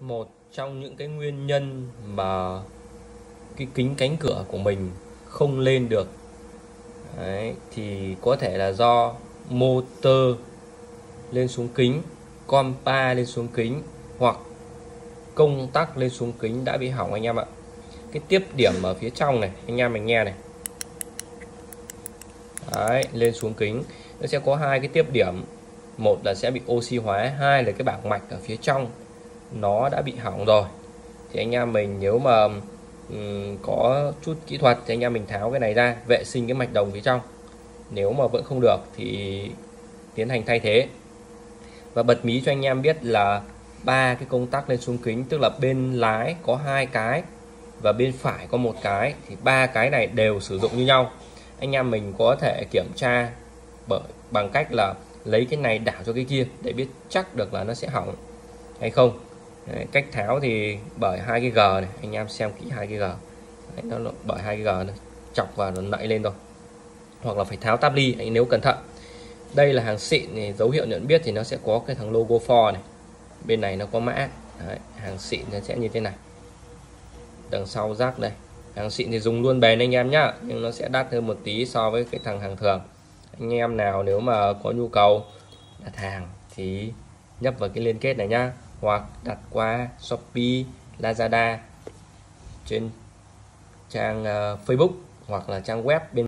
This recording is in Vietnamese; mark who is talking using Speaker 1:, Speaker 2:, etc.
Speaker 1: một trong những cái nguyên nhân mà cái kính cánh cửa của mình không lên được. Đấy, thì có thể là do motor lên xuống kính compa lên xuống kính hoặc công tắc lên xuống kính đã bị hỏng anh em ạ. Cái tiếp điểm ở phía trong này anh em mình nghe này. Đấy, lên xuống kính. Nó sẽ có hai cái tiếp điểm. Một là sẽ bị oxy hóa hai là cái bảng mạch ở phía trong nó đã bị hỏng rồi. Thì anh em mình nếu mà um, có chút kỹ thuật thì anh em mình tháo cái này ra vệ sinh cái mạch đồng phía trong. Nếu mà vẫn không được thì tiến hành thay thế. Và bật mí cho anh em biết là ba cái công tắc lên xuống kính tức là bên lái có hai cái và bên phải có một cái thì ba cái này đều sử dụng như nhau. Anh em mình có thể kiểm tra bởi bằng cách là lấy cái này đảo cho cái kia để biết chắc được là nó sẽ hỏng hay không. Đấy, cách tháo thì bởi hai cái g này anh em xem kỹ hai cái g. Đấy, nó bởi hai cái g này chọc vào nó nảy lên rồi hoặc là phải tháo tab ly anh nếu cẩn thận. Đây là hàng xịn thì dấu hiệu nhận biết thì nó sẽ có cái thằng logo for này. Bên này nó có mã. Đấy, hàng xịn nó sẽ như thế này. Đằng sau rác đây. Hàng xịn thì dùng luôn bền anh em nhá nhưng nó sẽ đắt hơn một tí so với cái thằng hàng thường. Anh em nào nếu mà có nhu cầu đặt hàng thì nhấp vào cái liên kết này nhá hoặc đặt qua Shopee Lazada trên trang uh, Facebook hoặc là trang web bên